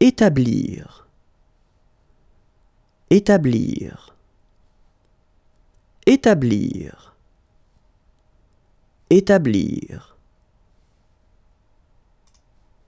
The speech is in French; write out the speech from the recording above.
Établir. Établir. Établir. Établir.